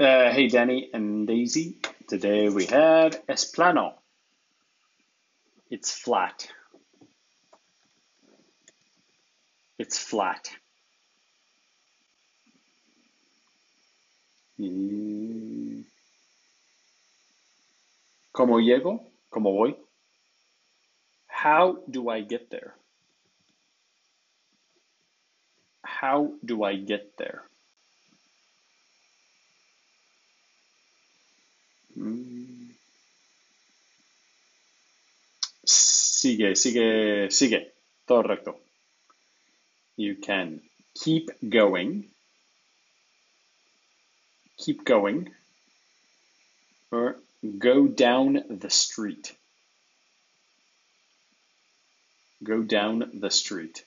Uh, hey, Dani and Deysi. Today we had es plano. It's flat. It's flat. Mm. ¿Cómo llego? ¿Cómo voy? How do I get there? How do I get there? Sigue, sigue, sigue. Todo recto. You can keep going. Keep going. Or go down the street. Go down the street.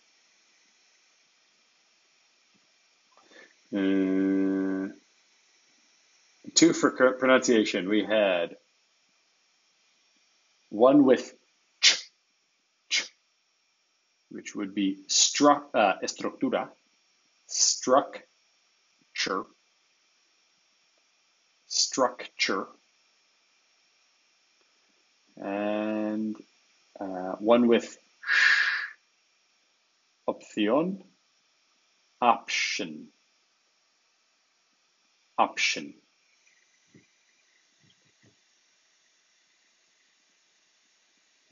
Uh, two for pronunciation. We had one with ch, ch which would be struck, uh, estructura, structure, structure, and uh, one with sh, option, option.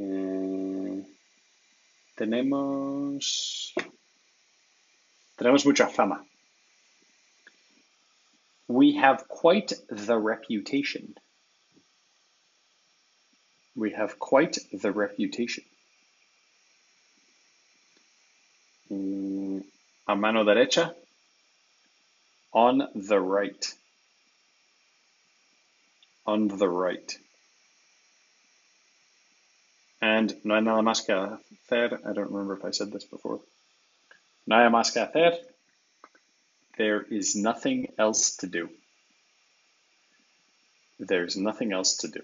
Eh, tenemos, tenemos mucha fama. We have quite the reputation. We have quite the reputation. Mm, a mano derecha, on the right. On the right. And no hay nada. I don't remember if I said this before. No hay. There is nothing else to do. There's nothing else to do.